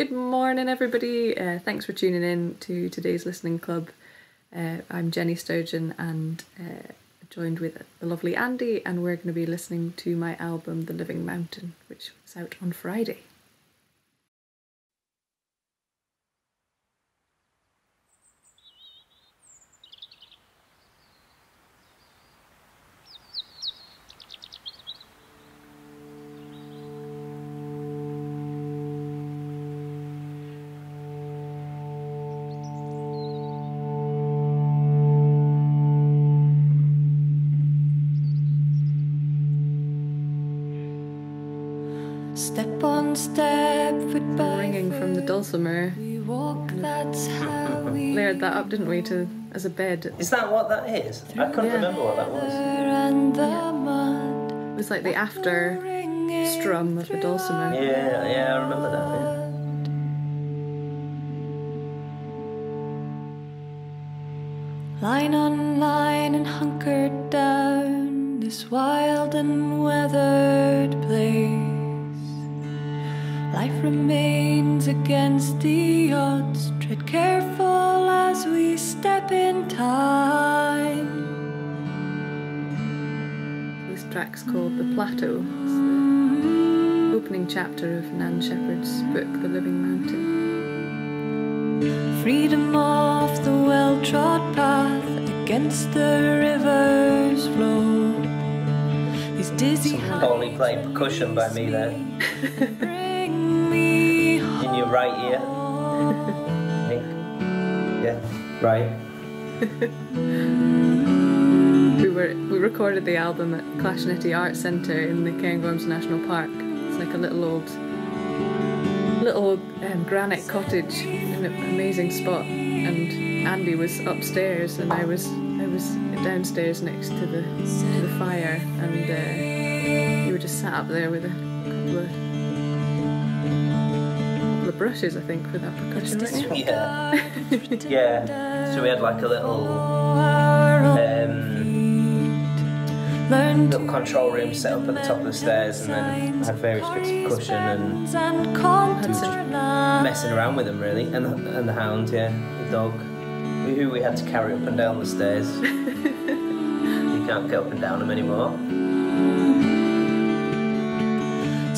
Good morning, everybody. Uh, thanks for tuning in to today's listening club. Uh, I'm Jenny Sturgeon and uh, joined with the lovely Andy, and we're going to be listening to my album, The Living Mountain, which was out on Friday. Didn't we, to as a bed? Is that what that is? I couldn't Yeah. remember what that was. and. It was like the after strum of the dulcimer. Yeah, yeah, I remember that. Yeah. Line on line and hunkered down this wild and weathered place. Life remains against the odds. Tread careful as we step in time. This track's called The Plateau. It's the opening chapter of Nan Shepherd's book, The Living Mountain. Freedom off the well trod path against the river's flow. These dizzy Some poorly played percussion by me there. bring me In your right ear. I. Yeah, right. We were we recorded the album at Clashnetty Art Centre in the Cairngorms National Park. It's like a little old little um, granite cottage in an amazing spot. And Andy was upstairs and I was I was downstairs next to the to the fire and uh, we were just sat up there with a couple of couple of brushes I think for that percussion. weren't? Yeah. Yeah. So we had like a little um, little control room set up at the top of the stairs and then had various bits of percussion and messing around with them really. And the, and the hound, yeah, the dog. Who we had to carry up and down the stairs. you can't get up and down them anymore.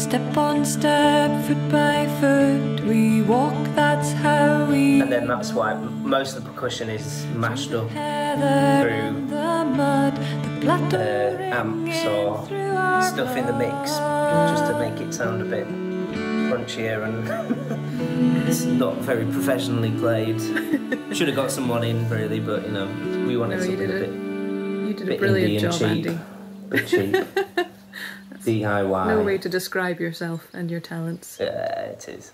Step on step, foot by foot, we walk, that's how we And then that's why most of the percussion is mashed up through the mud, the plateau uh, amps or stuff in the mix just to make it sound a bit crunchier and it's not very professionally played. Should have got someone in really, but you know, we wanted No, you something did a bit, You did a bit brilliant indie job, cheap. Andy. bit cheap. DIY. No way to describe yourself and your talents. Yeah, it is.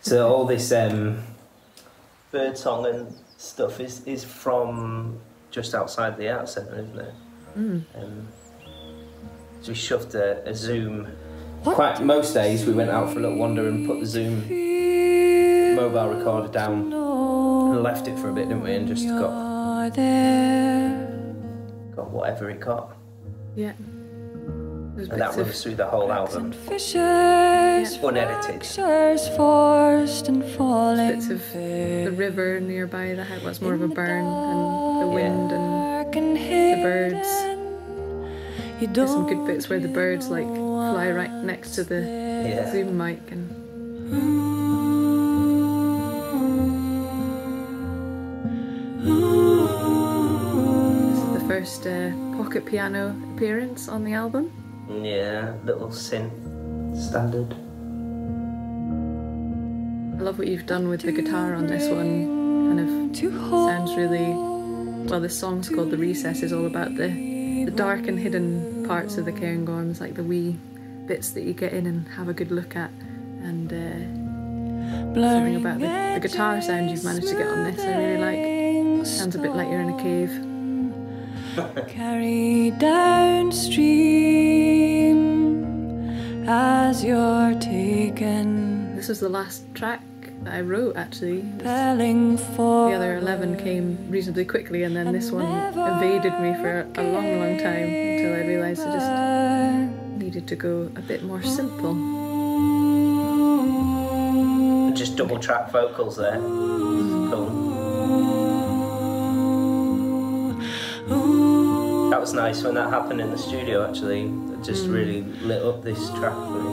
So all this um, bird song and stuff is, is from just outside the art centre, isn't it? Mm. Um, so we shoved a, a Zoom. Quite most days we went out for a little wander and put the Zoom mobile recorder down and left it for a bit, didn't we? And just got there. got whatever it got, Yeah. There's and that bits of runs through the whole And album. fishers, Unedited. fractures, forced and falling. bits of the river nearby the house. What's more of a burn and the wind and and the birds. hidden. You there's some good bits where the birds like fly right next to the Yeah. Zoom mic and this is the first uh, pocket piano appearance on the album. Yeah, little synth standard. I love what you've done with the guitar on this one. Kind of sounds really well. This song's called "The Recess" is all about the the dark and hidden parts of the Cairngorms, like the wee bits that you get in and have a good look at, and uh, something about the, the guitar sound you've managed to get on this. I really like. Sounds a bit like you're in a cave. Carry downstream as you're taken, This is the last track that I wrote actually. It pelling for The other 11 came reasonably quickly, and then this one evaded me for a long, long time until I realised I just needed to go a bit more simple. Just double track vocals there. Was nice when that happened in the studio actually. It just really lit up this track for me.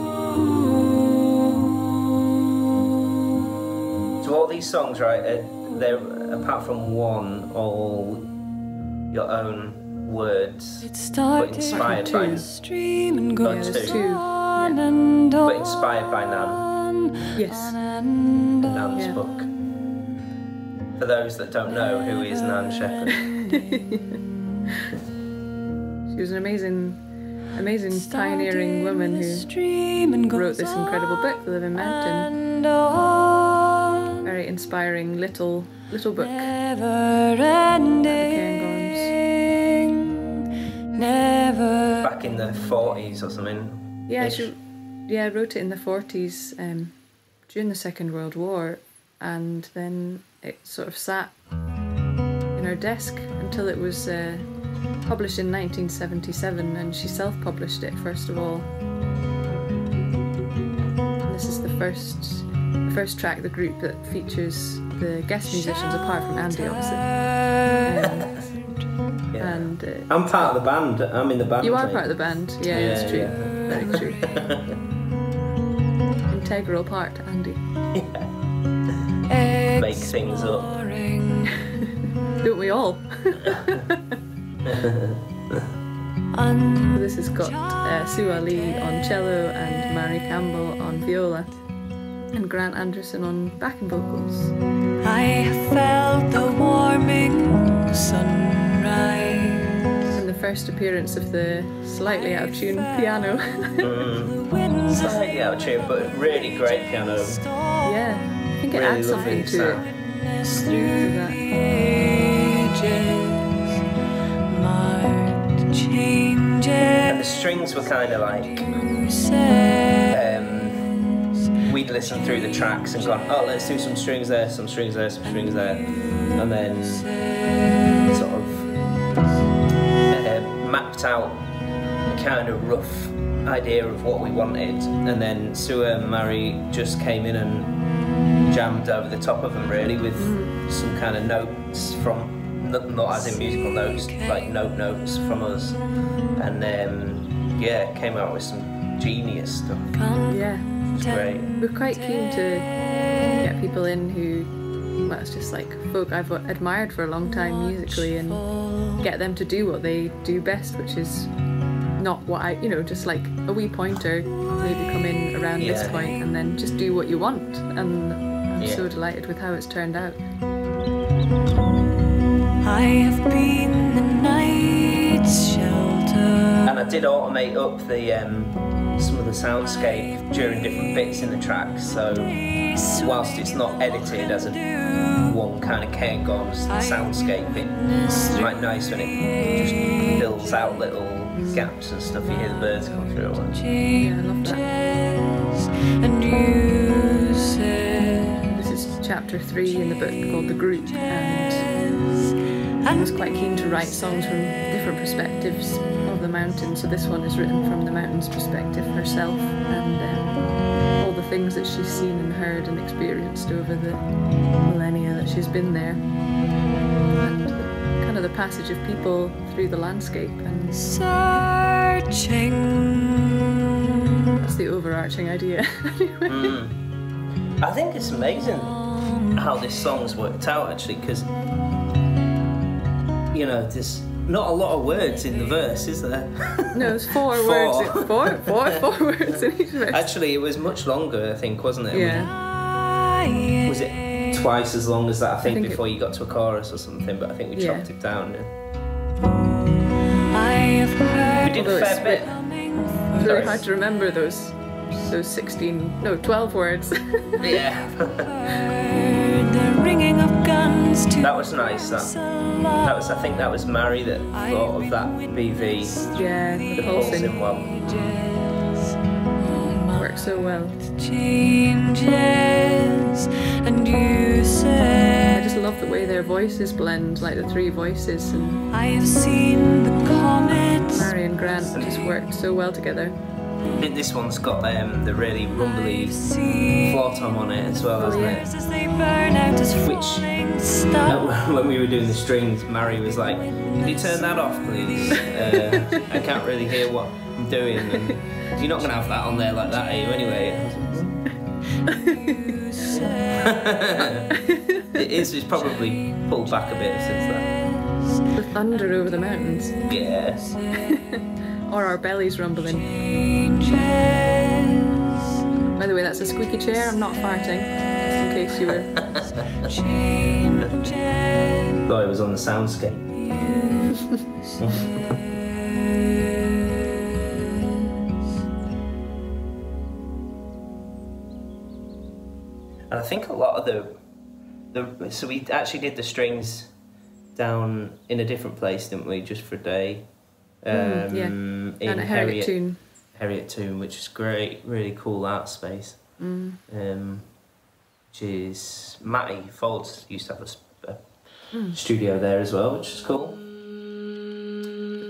So all these songs, right, uh, they're apart from one, all your own words, It but started inspired by, Two. stream and Oh, goes two. Two. on and on. but inspired by Nan, Yes. and. Nan's Yeah. book. For those that don't know, who is Nan Shepherd? She was an amazing, amazing pioneering woman who and wrote this incredible book, The Living Mountain. and. Very inspiring little little book. Never ending. Never. Back in the 40s or something. Yeah, Ish. she yeah wrote it in the forties um, during the Second World War, and then it sort of sat in her desk until it was uh, published in 1977, and she self-published it first of all. And this is the first the first track, the group that features the guest musicians apart from Andy, obviously. Yeah. and uh, I'm part of the band. I'm in the band. you are mate. part of the band. Yeah, Yeah, it's true. yeah. Very true. Integral part, Andy. Yeah. Make things up. Don't we all? un- This has got uh, Su-a Lee on cello and Mary Campbell on viola and Grant Anderson on backing vocals. I felt the warming sunrise. And the first appearance of the slightly out of tune piano. Mm. Slightly out of tune, but really great piano. yeah, I think it Really adds something to sound. it. through the ages. Changes. strings were kind of like um, we'd listened through the tracks and gone, oh, let's do some strings there, some strings there, some strings there, and then sort of uh, mapped out a kind of rough idea of what we wanted, and then Sue and Mary just came in and jammed over the top of them really with some kind of notes from not, as in musical notes, like note notes from us, and um, yeah, came out with some genius stuff. Yeah, It's great. we're quite keen to get people in who, well, it's just like folk I've admired for a long time musically and get them to do what they do best, which is not what I, you know, just like a wee pointer, maybe come in around this point and then just do what you want. And I'm Yeah. so delighted with how it's turned out. And I did automate up the um, some of the soundscape during different bits in the track, so whilst it's not edited as a one kind of Cairngorms soundscape, it's quite nice when it just fills out little gaps and stuff. You hear the birds come through. and- Yeah, I love. And you This is chapter three in the book called The Group, and I was quite keen to write songs from different perspectives of the mountain. So this one is written from the mountain's perspective herself, and um, all the things that she's seen and heard and experienced over the millennia that she's been there, and kind of the passage of people through the landscape. And searching. that's the overarching idea. anyway. Mm. I think it's amazing how this song's worked out actually, because you know there's not a lot of words in the verse, is there? No, it's four, Four. words. in- Four, four, four words in each verse. Actually, it was much longer, I think, wasn't it? Yeah. Was it twice as long as that? I think, think it- before you got to a chorus or something, but I think we Yeah. chopped it down. Yeah. I have heard We did Although a it's fair bit. coming It's really hard to remember those those 16, no, 12 words. Yeah, Heard the ringing of guns to that was nice. That that was. I think that was Mary that thought of that BV, yeah, the the pulsing pulsing one. works so well. changes and you I just love the way their voices blend, like the three voices, and I have seen the comets Mary and Grant just worked so well together. I think this one's got um, the really rumbly floor tom on it as well, hasn't it? As they burn out as Which- Uh, when we were doing the strings, Mary was like, "Can you turn that off, please? Uh, I can't really hear what I'm doing." And you're not gonna have that on there like that, are you? Anyway. I was like, it is. It's probably pulled back a bit since then. The thunder over the mountains, Yeah. Or our bellies rumbling. Changes. By the way, that's a squeaky chair. I'm not farting, just in case you were. Changes. Thought it was on the soundscape. And I think a lot of the, the so we actually did the strings down in a different place, didn't we? Just for a day. Um, Mm, yeah. In And at Harriet Tune. Harriet Tomb, which is great, really cool art space. Mm. Um, which is Mattie Foulds used to have a Mm. studio there as well, which is cool.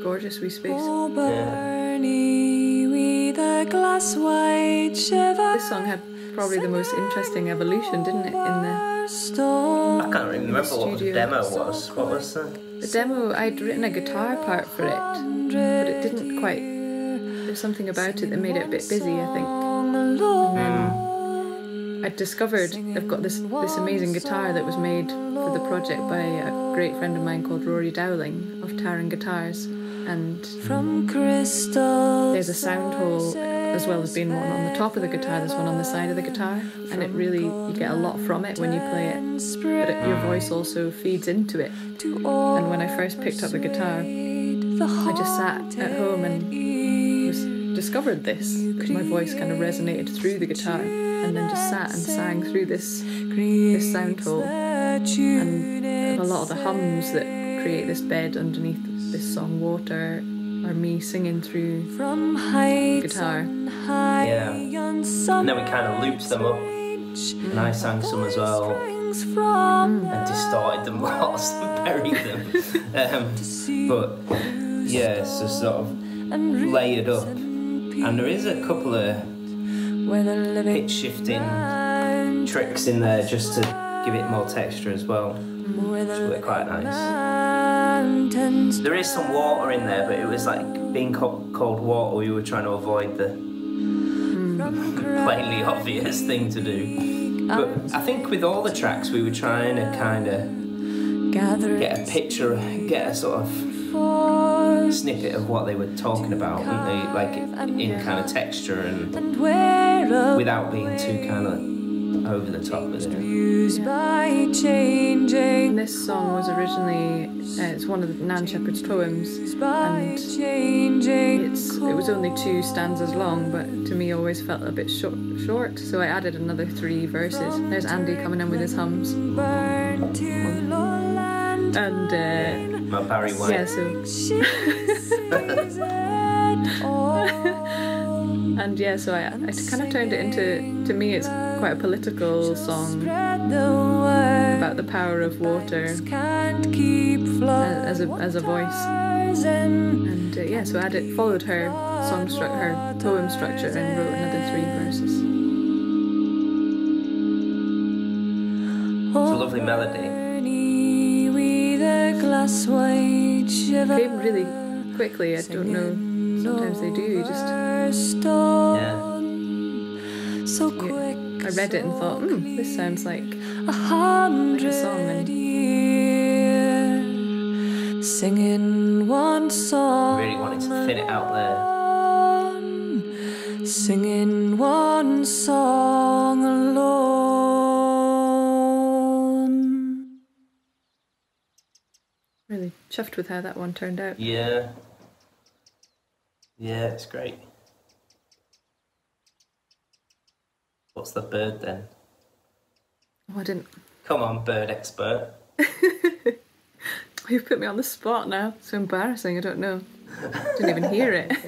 Gorgeous wee space. Oh, Bernie, with a glass white shiver. This song had probably the most interesting evolution, didn't it? In the Storm. I can't remember what the demo was. What was that? the demo, I'd written a guitar part for it, but it didn't quite. There's something about it that made it a bit busy. I think. Hmm. And I discovered I've got this this amazing guitar that was made for the project by a great friend of mine called Rory Dowling of Taran Guitars, and From crystal. there's a sound hole as well as being one on the top of the guitar. There's one on the side of the guitar, and it really you get a lot from it when you play it. But it, your voice also feeds into it. And when I first picked up the guitar, I just sat at home and was, discovered this because my voice kind of resonated through the guitar, and then just sat and sang through this this sound hole. And a lot of the hums that create this bed underneath this song, "Water," are me singing through From heights guitar. high Yeah. And then we kind of looped them up, and I sang some as well, Springs from and distorted them lots and buried them. Um, but yeah, so sort of layered up, and there is a couple of where the living pitch shifting tricks in there just to give it more texture as well, where the which were quite nice. There is some water in there, but it was like being cold, cold water. We were trying to avoid the plainly obvious thing to do. But I think with all the tracks, we were trying to kind of gather get a picture, get a sort of snippet of what they were talking about, weren't they? Like in kind of texture and and where a without being too kind of over the top with it. used by changing this song was originally uh, it's one of the Nan Shepherd's poems, and changing it's it was only two stanzas long, but to me always felt a bit short. Short, so I added another three verses. There's Andy coming in with his hums, burn to and uh, My Barry White. yeah, so and yeah, so I, I kind of turned it into to me it's quite a political song about the power of water can't keep as a as a voice. and And uh, yeah, so I added, followed her song structure, her poem structure, and wrote another three verses. It's a lovely melody. with a glass white shiver Came really quickly. I don't know. Sometimes they do. You just Yeah. so quick I read it and thought, hmm, this sounds like a hundred song and- years singing one song Really wanted to thin it out there. singing one song alone really chuffed with how that one turned out. Yeah. Yeah, it's great. What's the bird then? Oh, I didn't. Come on, bird expert. You've put me on the spot now. So embarrassing. I don't know. Didn't even hear it.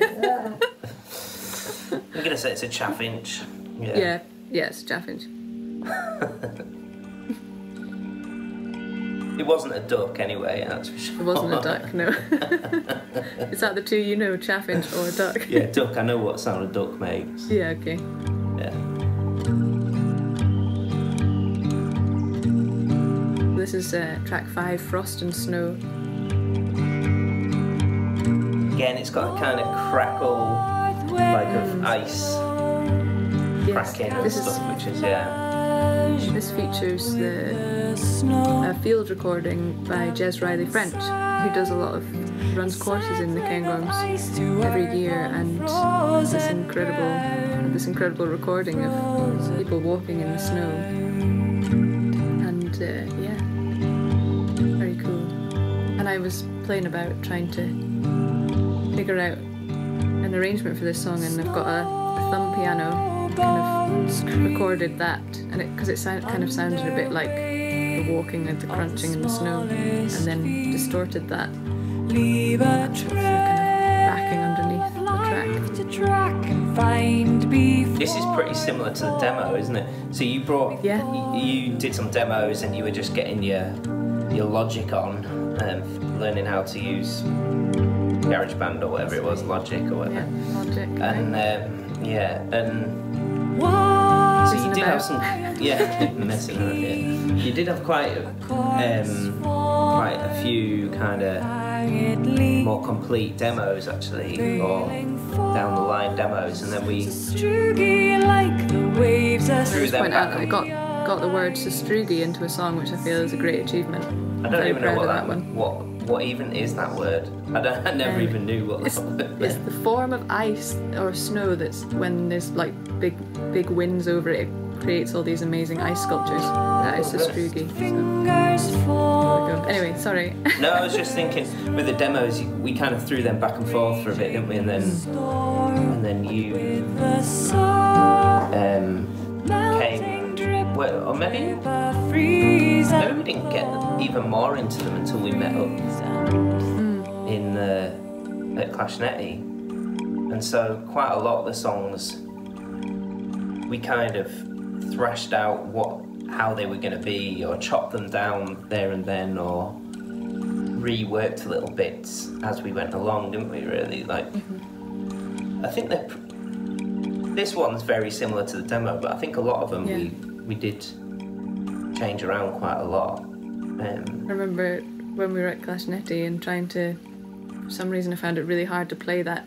I'm gonna say it's a chaffinch. Yeah. yeah, yeah, it's. It It wasn't a duck anyway, that's for sure. It wasn't a duck, no. Is that the two you know, chaffinch or a duck? yeah, duck. I know what sound a duck makes. Yeah, okay. Yeah. This is uh, track five, Frost and Snow. Again, it's got a kind of crackle, like of ice Yes, cracking and this is which is yeah. this features the uh, field recording by Jez Riley French, who does a lot of runs courses in the Cairngorms every year, and this incredible this incredible recording of people walking in the snow, and uh, yeah, very cool. And I was playing about trying to figure out an arrangement for this song, and I've got a, a thumb piano kind of recorded that, and it because it sound, kind of sounded a bit like walking with the crunching in the snow, and then distorted that Leave a backing underneath the track. to track and find. This is pretty similar to the demo, isn't it? So you brought, Yeah. y- you did some demos and you were just getting your your logic on, um, learning how to use GarageBand or whatever it was, Logic or whatever. Yeah, logic. And um, yeah, and What? so you Messing did have some, yeah, messing around. Yeah, you did have quite um, quite a few kind of more complete demos actually, or down the line demos, and then we Stroogie like waves are threw them back. that I got got the word sastrugi into a song, which I feel is a great achievement. I don't even know what of that, one. what what even is that word. I don't. I never Um, even knew what It's, word it's the form of ice or snow that's when there's like big big winds over it, it creates all these amazing ice sculptures. That is Oh, really? sastrugi. So, fingers there we fall. go. Anyway, sorry. No, I was just thinking with the demos, we kind of threw them back and forth for a bit, didn't we? And then and then you The um, came. drip Well, or maybe maybe we didn't get even more into them until we met up in the at Clashnetti, and so quite a lot of the songs we kind of thrashed out what how they were going to be, or chopped them down there and then, or reworked little bits as we went along, didn't we? Really, like I think that this one's very similar to the demo, but I think a lot of them Yeah. we we did change around quite a lot. I Um, remember when we were at Clashnetti and trying to, for some reason, I found it really hard to play that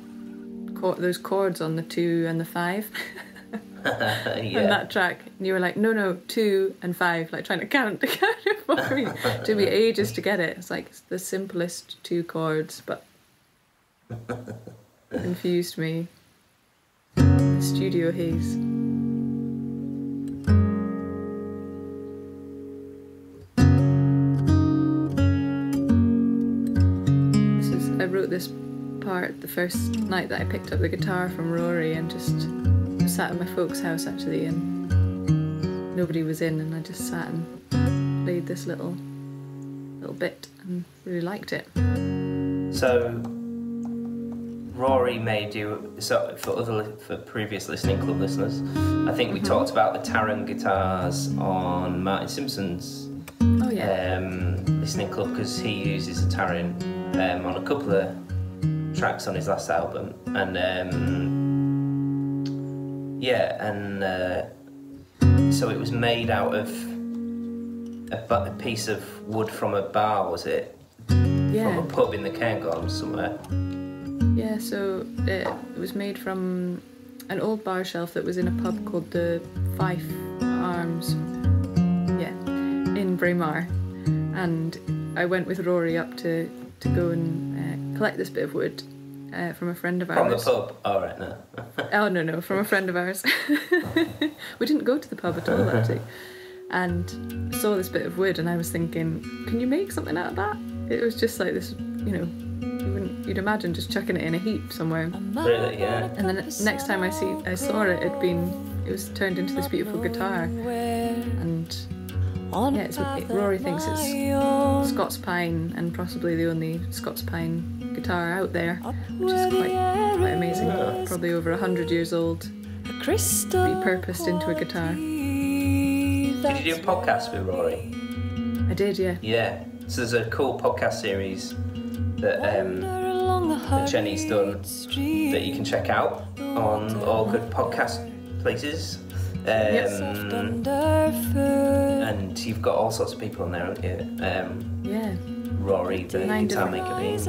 those chords on the two and the five. yeah. on that track. And you were like, no, no, two and five, like trying to count, to count it for me. took me ages to get it. It's like it's the simplest two chords, but confused me. Studio haze. This is I wrote this part the first night that I picked up the guitar from Rory and just sat at my folks' house actually and nobody was in and I just sat and played this little little bit and really liked it. So Rory made you so for other for previous listening club listeners. I think we talked about the Taran guitars on Martin Simpson's Oh yeah. um, listening club because he uses a Taran um, on a couple of tracks on his last album, and um, yeah, and uh, so it was made out of a, a piece of wood from a bar, was it? Yeah. From a pub in the Cairngorms somewhere. Yeah, so it, it was made from an old bar shelf that was in a pub called the Fife Arms. Yeah, in Braemar. And I went with Rory up to, to go and uh, collect this bit of wood uh, from a friend of ours. From the pub. All right, no. Oh no no, from a friend of ours. we didn't go to the pub at all actually, and saw this bit of wood, and I was thinking, can you make something out of that? It was just like this, you know, you wouldn't, you'd imagine just chucking it in a heap somewhere. Really, yeah. And then the next time I see, I saw it, it'd been, it was turned into this beautiful guitar, and yeah, it, Rory thinks it's Scots pine and possibly the only Scots pine guitar out there, which is quite quite amazing. Probably over a hundred years old, A Crystal repurposed into a guitar. Did you do a podcast with Rory? I did, yeah. Yeah. So there's a cool podcast series that um, that Jenny's done that you can check out on all good podcast places. Um, and you've got all sorts of people on there, haven't you? Um, Yeah. Rory, the Mind guitar of- maker, being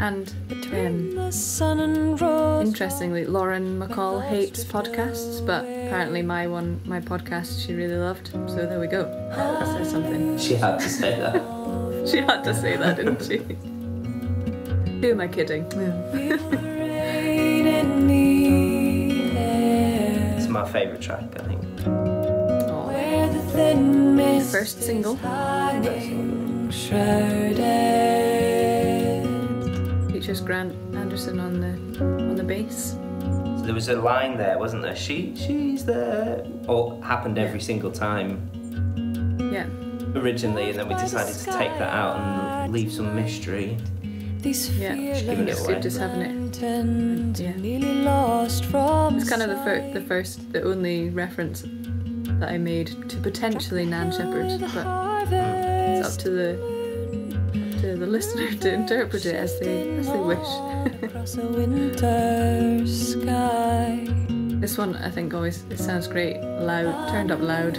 And um, the sun and rose interestingly, Lauren MacColl hates podcasts, but apparently my one, my podcast, she really loved. So there we go. That says something. She had to say that. She had to say that, didn't she? Who am I kidding? rain in the air. It's my favourite track, I think. Aw. Where the thin mist First single shrouded. features Grant Anderson on the on the bass. So there was a line there, wasn't there? She, she's there. Or happened every single time Yeah. originally, and then we decided to take that out and leave some mystery. These Yeah, fearless giving it away. just having it. mountains Yeah. nearly lost from It's kind of the, fir- the first, the only reference that I made to potentially Nan Shepherd, but it's up to the to the listener to interpret it as they as they wish. this one I think always it sounds great, loud, turned up loud.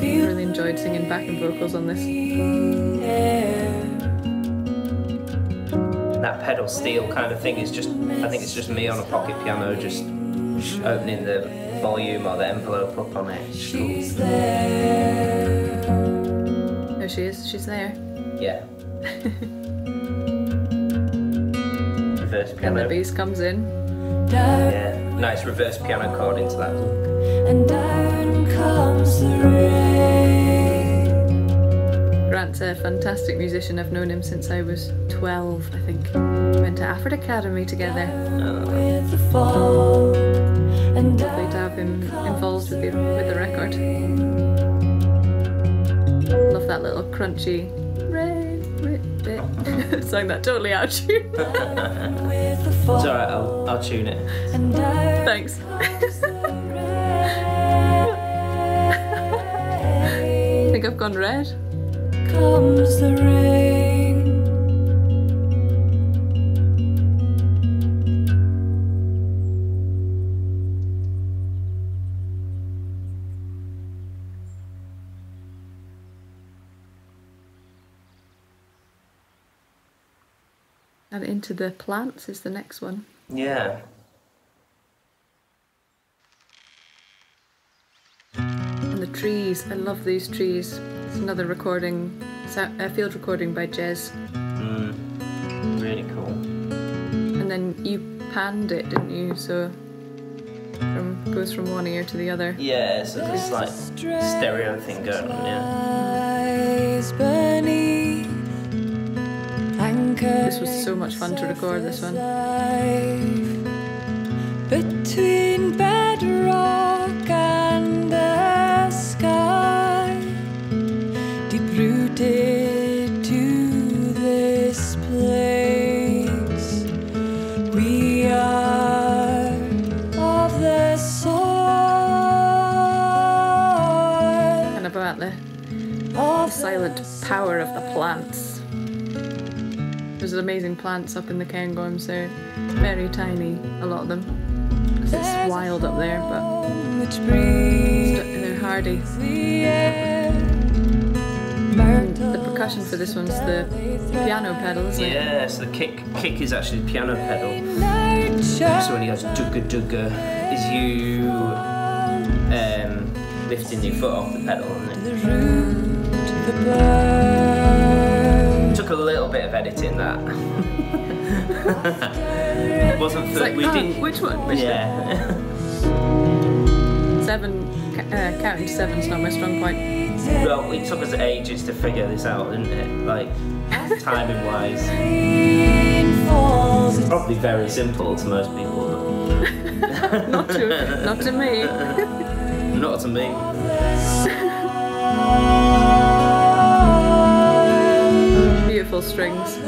Really enjoyed singing backing vocals on this. That pedal steel kind of thing is just, I think it's just me on a pocket piano, just opening the volume or the envelope up on it. Cool. She's there. She is. She's there. Yeah. reverse piano. And the bass comes in. Yeah, nice reverse piano chord into that. and down comes the rain. Grant's a fantastic musician. I've known him since I was 12, I think. We went to Alford Academy together. With the fall and Lovely to have him involved with the, with the record. Love that little crunchy red, red bit. Sang that totally out of tune. down with the It's alright, I'll, I'll tune it. Thanks. I think I've gone red. Comes the rain. And Into the Plants is the next one. Yeah. And the trees. I love these trees. It's another recording, sou- a field recording by Jez. Mm, really cool. And then you panned it, didn't you? So from goes from one ear to the other. Yeah, so this like stereo thing going on, yeah. This was so much fun to record this one. Power of the plants. There's amazing plants up in the Cairngorms. They're very tiny, a lot of them. It's wild up there, but which breathes they're hardy. the. And the percussion for this one's the piano pedal, isn't it? Yeah, so the kick kick is actually the piano pedal. So Nurture when he goes dugga dugga, is you um, lifting your foot off the pedal. And the root of the bird. it took a little bit of editing that. it wasn't for like, we oh, didn't. which one? Which Yeah. Seven, uh, counting to seven's not my strong point. well, it took us ages to figure this out, didn't it? Like timing wise, Rain falls probably very simple to most people, Not to, not to me. not to me. Beautiful strings.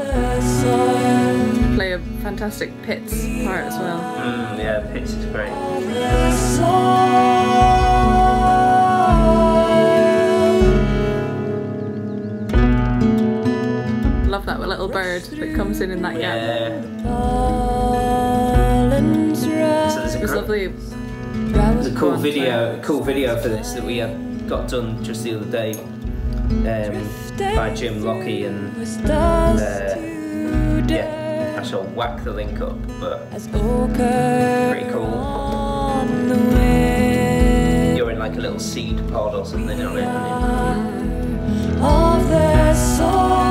play a fantastic Pitts part as well. Mm, yeah, Pitts is great. Love that little bird that comes in in that gap. Yeah. So there's a, It was lovely. there's a cool video, cool video for this that we got done just the other day um, by Jim Lockie and uh, yeah, I shall whack the link up, but pretty cool. You're in like a little seed pod or something on it. And of the soil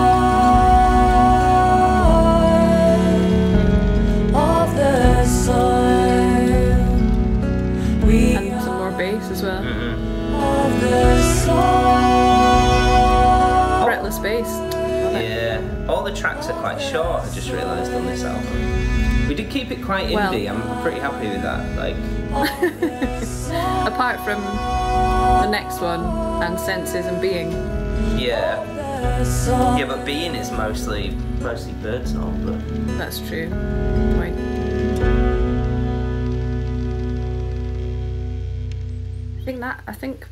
tracks are quite short. I just realised on this album. We did keep it quite Well- indie. I'm pretty happy with that. Like, Apart from the next one and senses and being. yeah, yeah, but being is mostly mostly birdsong. But That's true. Point. I think that I think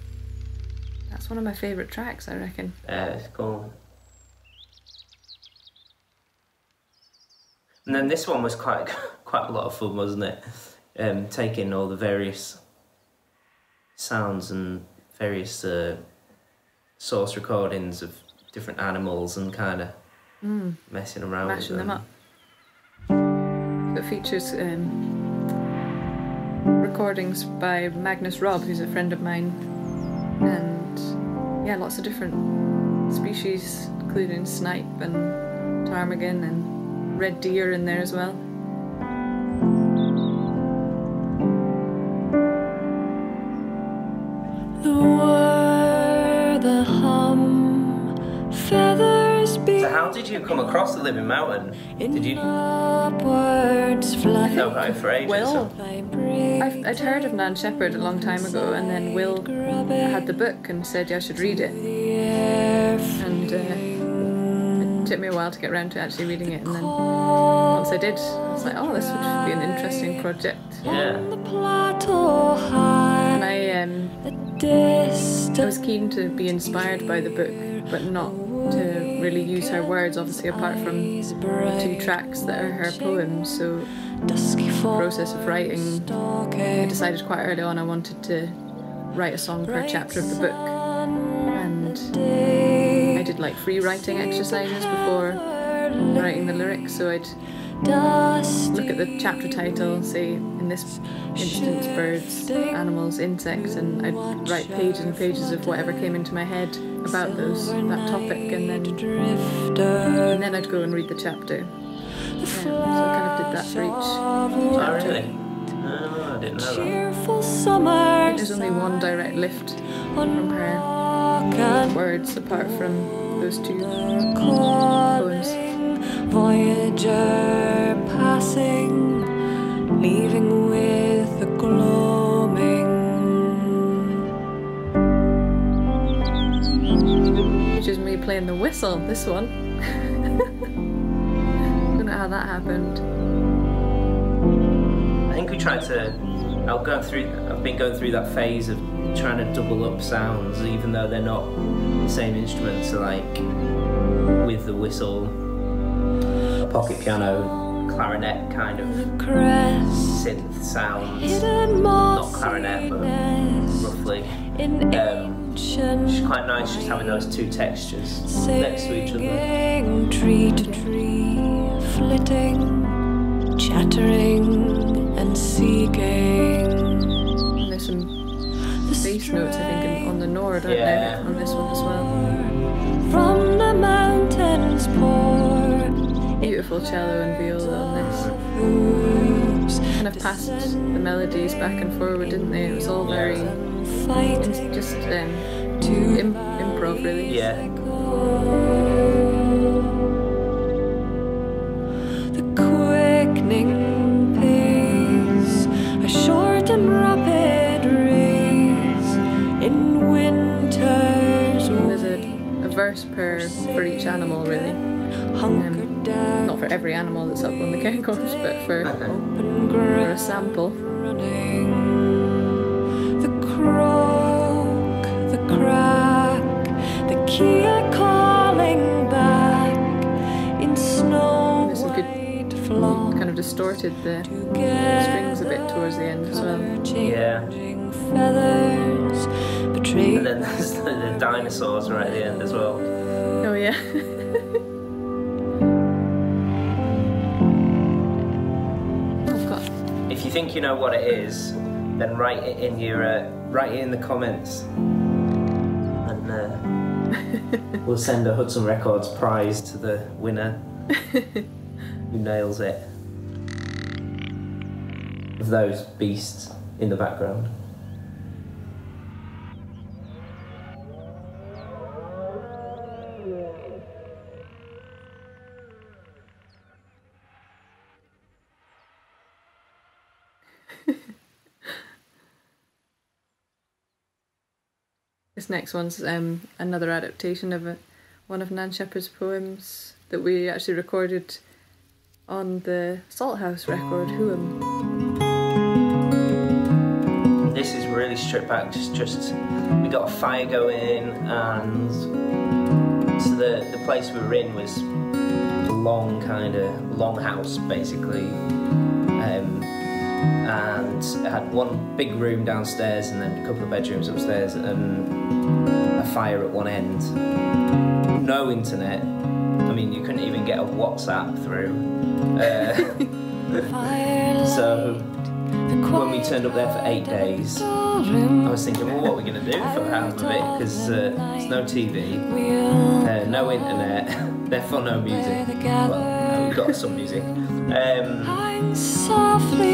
that's one of my favourite tracks. I reckon. yeah, it's cool. And then this one was quite quite a lot of fun, wasn't it? Um, taking all the various sounds and various uh, source recordings of different animals and kind of messing around with them. them up. It features um, recordings by Magnus Robb, who's a friend of mine, and yeah, lots of different species, including snipe and ptarmigan and red deer in there as well. the whir the hum feathers beat So how did you come across the Living Mountain? Did you upwards fly know about it for ages? Will, I've, I'd heard of Nan Shepherd a long time ago, and then Will had the book and said yeah, I should read it, and uh, it took me a while to get around to actually reading it, and then once I did, I was like, oh, this would be an interesting project. Yeah. on the plateau high And I um, I was keen to be inspired by the book, but not to really use her words, obviously, apart from the two tracks that are her poems. So, dusky fall process of writing, I decided quite early on I wanted to write a song per chapter of the book. And I did like free writing exercises before writing the lyrics, so I'd look at the chapter title, say in this instance birds, animals, insects, and I'd write pages and pages of whatever came into my head about those that topic, and then and then I'd go and read the chapter. Yeah, so I kind of did that for each. Oh, chapter. really? Oh, I didn't know that. cheerful summer There's only one direct lift on from her words apart from those two cold poems. Voyager passing, leaving with the gloaming. Which is me playing the whistle, this one. I Don't know how that happened. I think we tried to. I'll go through. I've been going through that phase of trying to double up sounds, even though they're not the same instruments. Like with the whistle, pocket piano, clarinet kind of Crest, synth sounds, not clarinet, but roughly. Um, It's quite nice just having those two textures next to each other. singing tree to tree, flitting, chattering and seeking. And there's some notes, I think, in, on the Nord, aren't Yeah. there? On this one as well. From the mountains pour Beautiful cello and viola on this. Kind of passed the melodies back and forward, didn't they? It was all very just um, to improv, really. Yeah. Animal, really. hunkered not for every animal that's up on the Cairngorms, but for, for a sample. The croak, the crack, the key are calling back in snow There's some good- white flock Kind of distorted the together. strings a bit towards the end as well. Yeah. Feathers, And then there's the, the dinosaurs right at the end as well. Oh. If you think you know what it is, then write it in your uh, write it in the comments, and uh, we'll send a Hudson Records prize to the winner who nails it. Of those beasts in the background. This next one's um, another adaptation of a, one of Nan Shepherd's poems that we actually recorded on the Salthouse record, Huam. This is really stripped back. Just, just we got a fire going, and so the the place we were in was a long kind of long house basically, um, and it had one big room downstairs and then a couple of bedrooms upstairs and a fire at one end. No internet. I mean, you couldn't even get a WhatsApp through. Uh, so when we turned up there for eight days, I was thinking, well, what are we going to do for the half of it? Because uh, there's no TV, uh, no internet, therefore no music. Well, we've got some music. Um.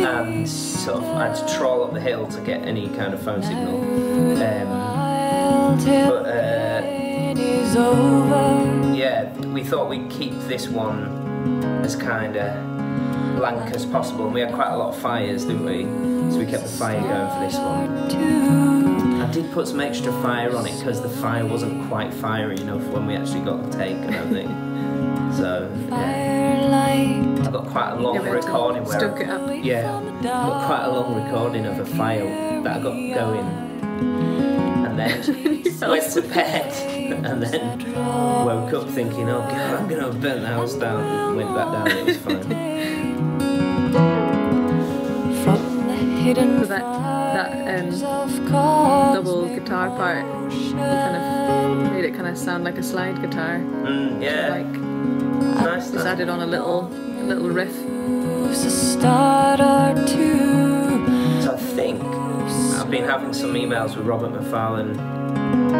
And sort of, I had to troll up the hill to get any kind of phone signal. Um, but uh, it is over. yeah, we thought we'd keep this one as kind of blank as possible. And we had quite a lot of fires, didn't we? So we kept the fire going for this one. I did put some extra fire on it because the fire wasn't quite fiery enough when we actually got the take, I don't think. So, yeah. I've got quite a long Yeah, we had to recording where. stoke it up. Yeah, I've got quite a long recording of a file that I got going. And then went to bed and then woke up thinking, oh god, I'm gonna burn the house down. Went back down, it was fine. From the hidden that- that, um, fires of cosmic double guitar part kind of made it kind of sound like a slide guitar. Mm, yeah, Like nice. just added on a little a little riff. oceans, a star or two. So I think I've been having some emails with Robert Macfarlane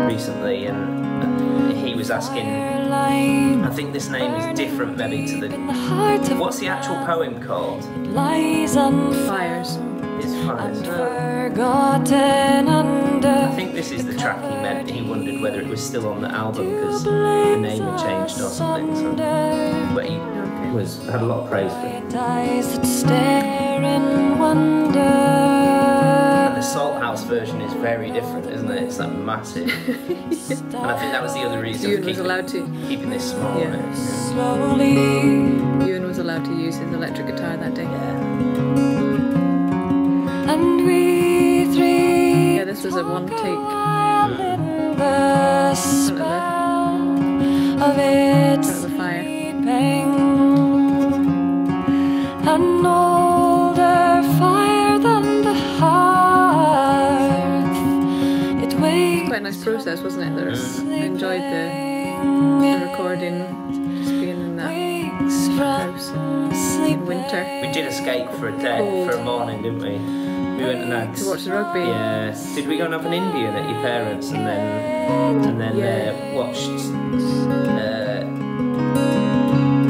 recently, and he was asking. I think this name is different, maybe to the. the heart of What's the actual poem called? lies on Fires. It's fine. and No. forgotten under. I think this is the track he meant. He wondered whether it was still on the album because the name had changed or something. So, but he was had a lot of praise for it. Eyes that stare in wonder. And the Salt House version is very different, isn't it? It's like massive. and I think that was the other reason Ewan for was keeping, allowed to. keeping this small. Yeah. wasn't? Slowly, Ewan was allowed to use his electric guitar that day. Yeah. and we three. Yeah, this was a one take. of fire. sleeping. An older fire than the hearth. It wakes. Quite a nice process, wasn't it? There I enjoyed the, the recording, just being in that house in winter We did escape for a day, for a morning, didn't we? We went and had. to watch the rugby. Yeah. Did we go and have an Indian at your parents and then and then Yeah. uh, watched uh,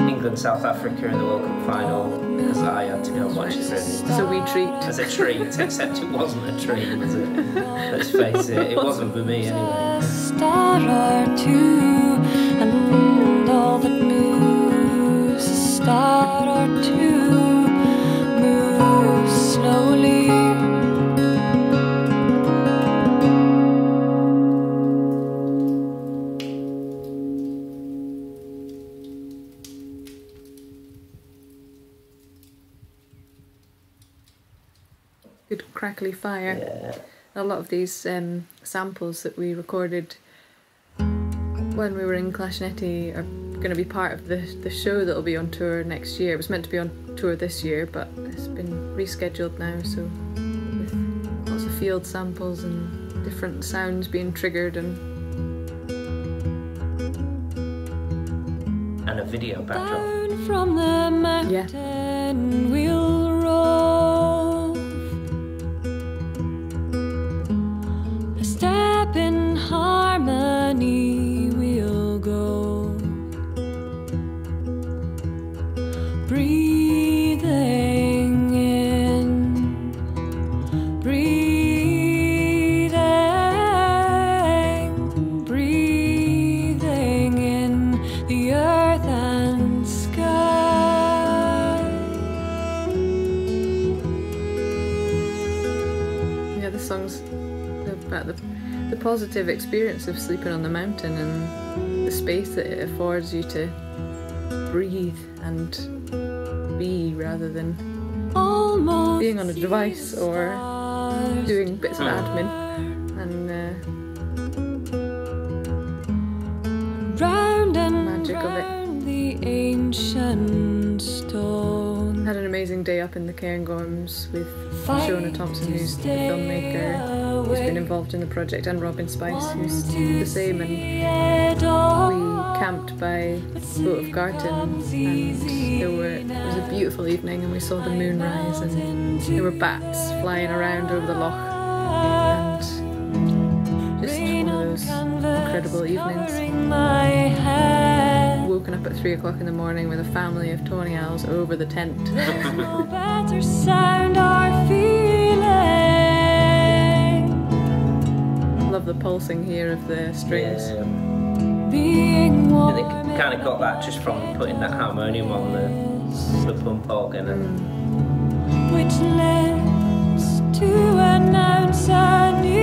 England South Africa in the World Cup final because I had to go and watch it really. So we treat. as a treat, except it wasn't a treat, was it? Let's face it, it wasn't for me anyway. Crackly fire. Yeah. A lot of these um, samples that we recorded when we were in Clashnetti are going to be part of the the show that'll be on tour next year. It was meant to be on tour this year, but it's been rescheduled now. So with lots of field samples and different sounds being triggered and And a video backdrop. Down from the mountain we'll positive experience of sleeping on the mountain and the space that it affords you to breathe and be rather than Almost being on a device or doing bits of admin and uh, round and Magic of it. the ancient stone. Had an amazing day up in the Cairngorms with Shona Thompson, who's the filmmaker, who's been involved in the project, and Robin Spice, who's the same. And we camped by Boat of Garten, and there were it was a beautiful evening, and we saw the moon rise, and there were bats flying around over the loch, and just one of those incredible evenings. My head. Woken up at three o'clock in the morning with a family of tawny owls over the tent. No better sound or feeling. Love the pulsing here of the strings. Yeah. Being warm. They kind of got that just from putting that harmonium on the, the pump organ and which lives to announce a new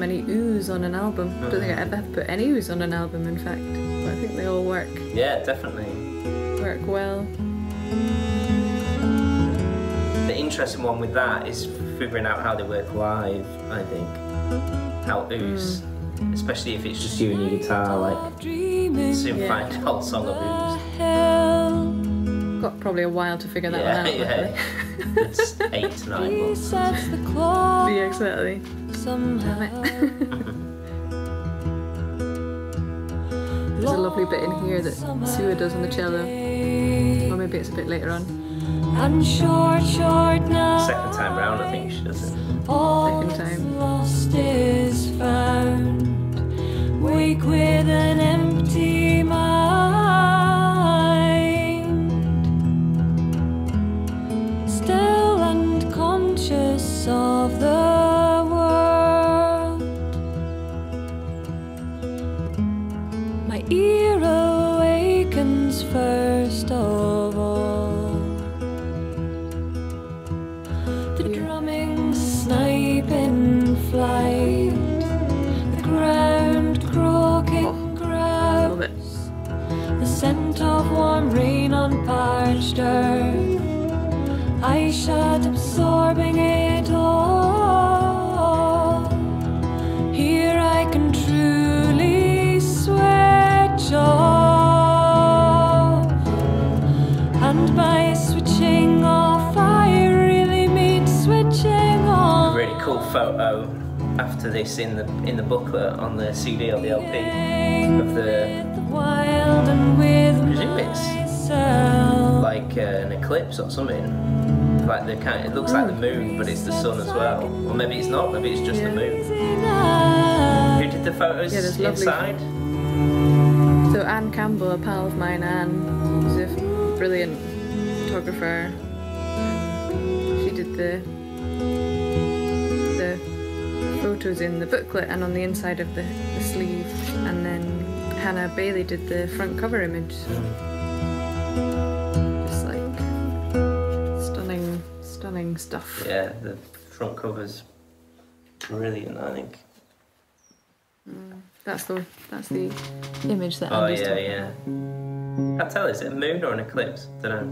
many oohs on an album. I don't think I ever have put any oohs on an album, in fact. But I think they all work yeah, definitely. work well. The interesting one with that is figuring out how they work live. I think how ooze, hmm. especially if it's just you and your guitar, like Dreaming soon Yeah. find a whole song of ooze. hell. Got probably a while to figure that Yeah, one out. yeah. luckily. It's eight to nine months. sets the clock yeah, exactly. Somehow. There's a lovely bit in here that Su-a does on the cello. Or maybe it's a bit later on. And short, short now. Second time round, I think she does it. All Second time. lost is found. Wake with an empty after this in the in the booklet on the CD or the LP of the With the wild and with presume it's like uh, an eclipse or something. Like the kind, it looks like the moon, but it's the sun as well. Or maybe it's not. Maybe it's just the moon. Who did the photos Yeah, there's lovely- inside? So Anne Campbell, a pal of mine, Anne, who's a brilliant photographer. She did the the photos in the booklet and on the inside of the, the sleeve, and then Hannah Bailey did the front cover image. Just like stunning, stunning stuff. Yeah, the front cover's brilliant. I think. Mm, that's the that's the image that Oh Andy's yeah, yeah. Can't tell. Is it a moon or an eclipse? Don't know.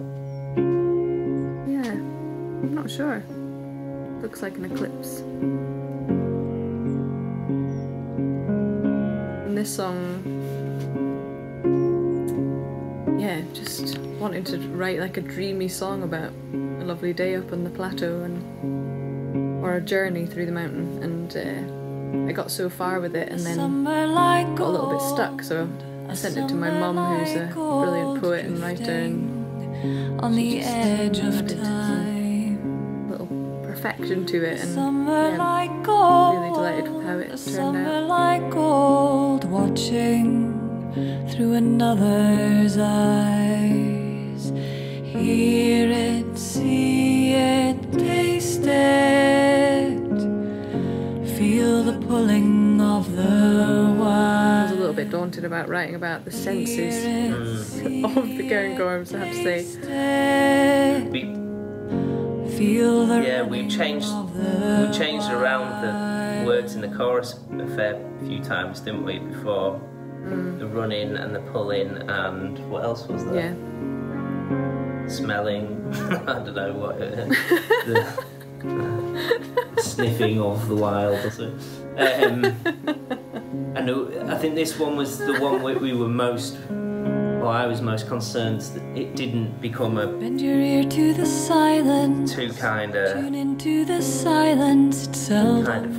Yeah, I'm not sure. Looks like an eclipse. This song, yeah, just wanting to write like a dreamy song about a lovely day up on the plateau and or a journey through the mountain. And uh, I got so far with it, and then like got a little bit stuck. So I sent it to my mum, who's a brilliant poet and writer, and on the edge of time. Little perfection to it. And Summer yeah, like gold, really delighted with how it a turned summer out. like gold, watching through another's eyes. Hear it, see it, taste it, feel the pulling of the I was a little bit daunted about writing about the senses mm. of the Cairngorms, I have to say. say. We Feel the yeah we changed we changed around the words in the chorus a fair few times, didn't we? Before the running and the pulling and what else was there? Yeah, Smelling. I don't know what. It, the, sniffing of the wild or something. Um, I know. I think this one was the one where we were most. Well, I was most concerned that it didn't become a Bend your ear to the silence. too kind of Tune into the silence itself. kind of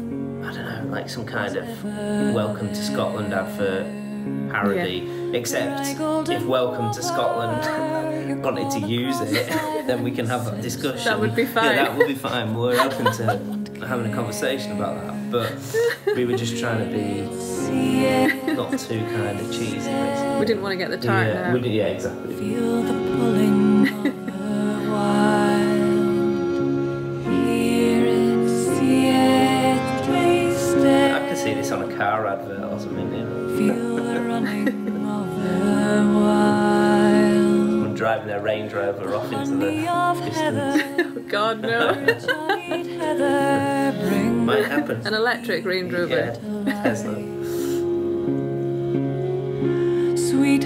I don't know, like some kind of Welcome to Scotland advert parody. Except if Welcome to Scotland wanted to use it, then we can have that discussion. That would be fine. Yeah, that would be fine. We're open to having a conversation about that. But we were just trying to be. Not too kind of cheesy. basically. we didn't want to get the tart yeah, out. did- yeah, exactly. Feel the pulling of wild. Hear it, see it, taste I could see this on a car advert or something. Know. Feel the running of wild. Someone driving their Range Rover off into the distance. Oh, God, no. Johnny heather. Bring Might happen. An electric Range Rover. Yeah, Tesla.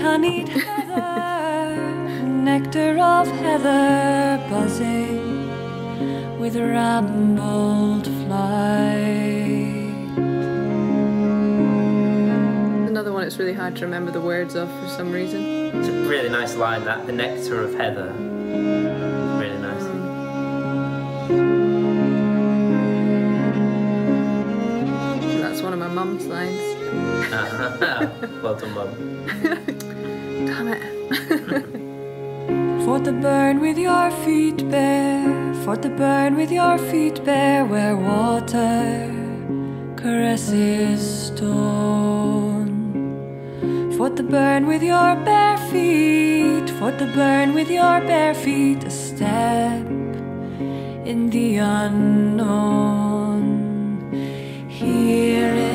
Honeyed heather, nectar of heather buzzing with rambled flight. Another one it's really hard to remember the words of for some reason. It's a really nice line that the nectar of heather. Really nice. That's one of my mum's lines. Ah, well done, mum. Damn it. For the burn with your feet bare, for the burn with your feet bare, where water caresses stone. For the burn with your bare feet, for the burn with your bare feet, a step in the unknown. Hear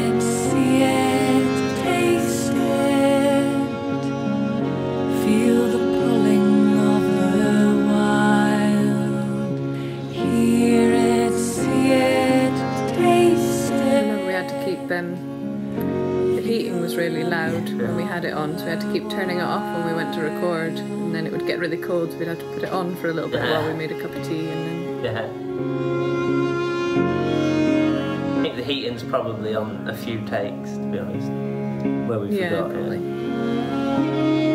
really um, loud when we had it on, so we had to keep turning it off when we went to record, and then it would get really cold, so we'd have to put it on for a little bit while we made a cup of tea, and then Yeah. I think the heating's probably on a few takes, to be honest. Where we yeah, forgot. probably. Yeah.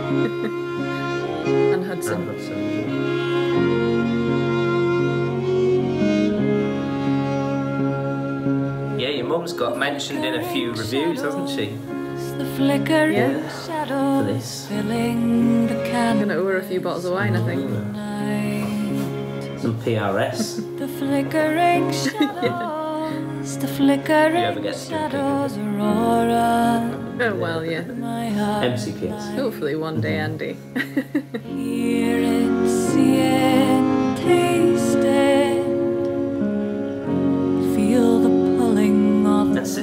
and Hudson. Hudson. Yeah, your mum's got mentioned in a few reviews, hasn't she? The flickering Yeah. shadows For this. filling the I'm candle gonna order a few bottles of wine, I think. night. Some PRS. The flickering shadows, the flickering ever get to drink shadows, aurora. Oh well, yeah. My heart. MCPS. Hopefully one day, Mm-hmm. Andy.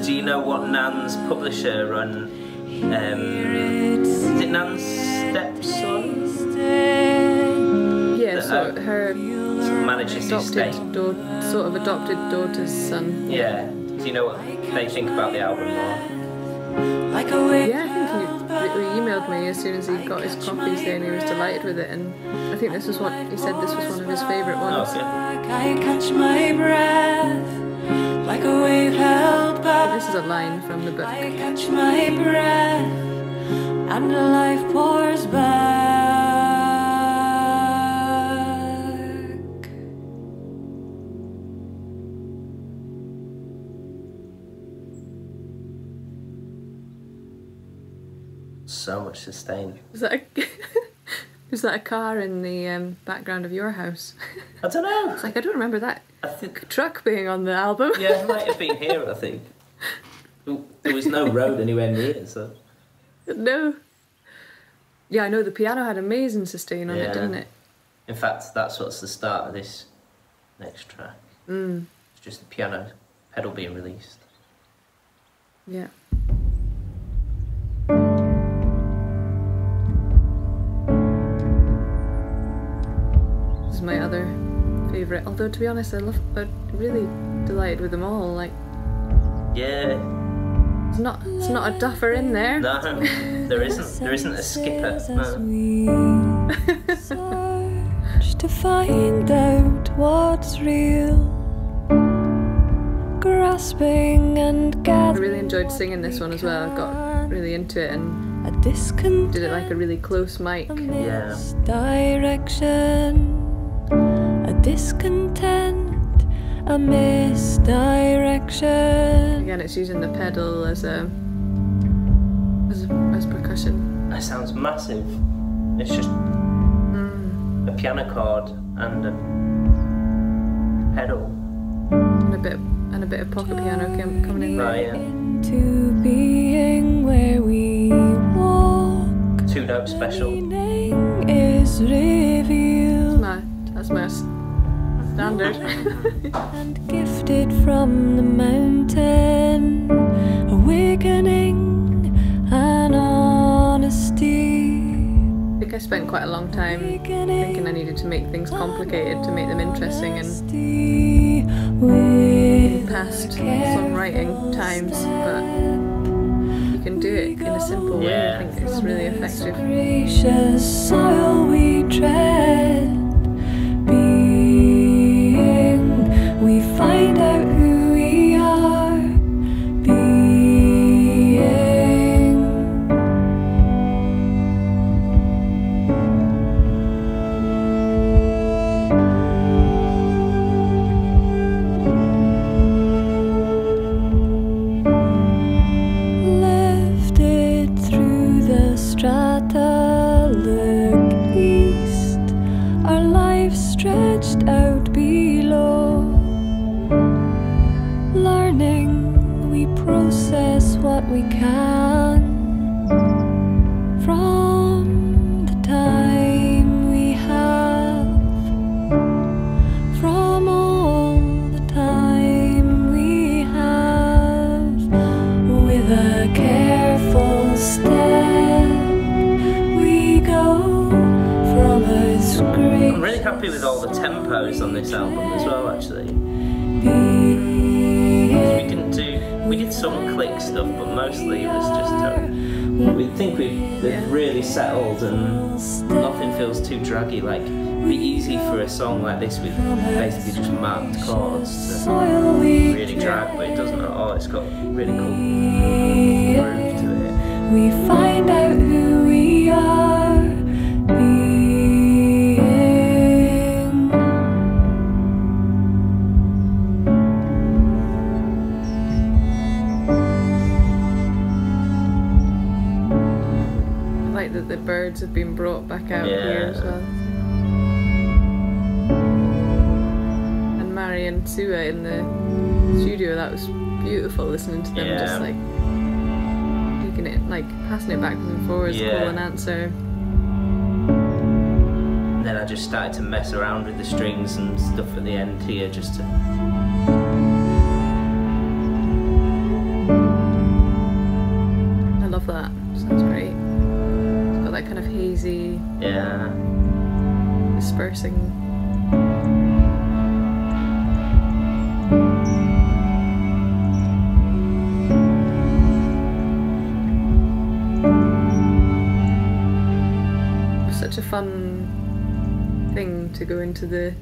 so, do you know what Nan's publisher and Hear um, it, is see it Nan's stepson taste. Yeah, so Uh, her Feel manages adopted daughter, sort of adopted daughter's son. Yeah. Do you know what they think about the album or? like a wave Yeah, I think he, he emailed me as soon as he got his copy saying he was delighted with it, and I think this was what he said. This was one of his favourite ones. Oh, ones. okay. Like a wave held back. This is a line from the book. I catch my breath and life pours back. So much sustain. Was that was that a car in the um, background of your house? I don't know. It's like I don't remember that I think truck being on the album. yeah, it might have been here. I think there was no road anywhere near, so no. Yeah, I know the piano had amazing sustain on Yeah. it, didn't it? in fact, that's what's the start of this next track. Mm. It's just the piano pedal being released. Yeah. Favourite. Although to be honest, I love, I'm really delighted with them all. Like, Yeah, it's not, it's not a duffer in there. no, there isn't. There isn't a skipper. No. search to find out what's real, grasping and I really enjoyed singing this one as well. I got really into it and a discontent. did it like a really close mic. Yeah. misdirection, a discontent, a misdirection. Again, it's using the pedal as a as, as percussion. That sounds massive. It's just mm. a piano chord and a pedal. And a bit and a bit of pocket piano com- coming in there. Right, yeah. Into being where we walk. Two note special. Meaning is revealed My, that's my s- standard. and gifted from the mountain, awakening and honesty. I think I spent quite a long time thinking I needed to make things complicated to make them interesting and in past songwriting times, but you can do it in a simple way. Yeah. I think it's really effective. Out below. Learning, we process what we can tempos on this album as well. Actually, we didn't do we did some click stuff, but mostly it was just. Uh, we think we've really settled and nothing feels too draggy. Like it'd be easy for a song like this with basically just marked chords to really drag, but it doesn't at all. It's got really cool groove to it. We find out who we are birds have been brought back out here as well. And Mari and Su-a in the studio, that was beautiful listening to them Yeah. just like taking it, like passing it backwards and forwards, Yeah. call and answer. Then I just started to mess around with the strings and stuff at the end here just to. I love that like kind of hazy. Yeah. Dispersing. Such a fun thing to go into the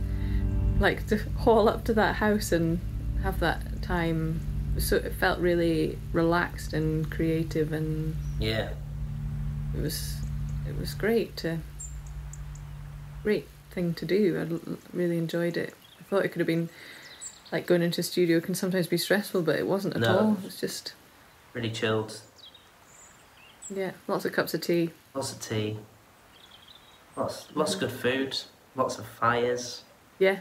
like to haul up to that house and have that time so it felt really relaxed and creative and yeah it was it was great to great thing to do. I l- really enjoyed it. I thought it could have been like going into a studio can sometimes be stressful, but it wasn't at No. all. It was just Really chilled. yeah, lots of cups of tea. Lots of tea. Lots, lots of good food. Lots of fires. Yeah,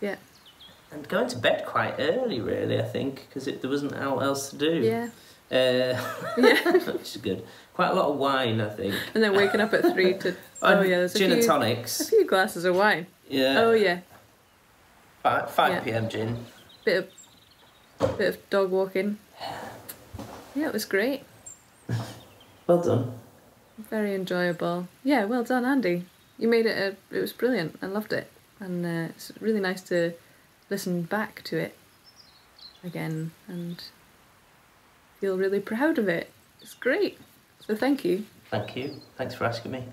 yeah, And going to bed quite early, really, I think, because there wasn't else to do. yeah, Uh, yeah. which is good. Quite a lot of wine, I think. and then waking up at three to oh yeah, there's a gin and tonics, a few glasses of wine. Yeah. Oh yeah, Five, 5 Yeah. p.m. gin. bit of bit of dog walking. Yeah, it was great. Well done. Very enjoyable. Yeah, well done, Andy. You made it. A, it was brilliant. I loved it, and uh, it's really nice to listen back to it again and feel really proud of it. It's great. So thank you. Thank you. Thanks for asking me.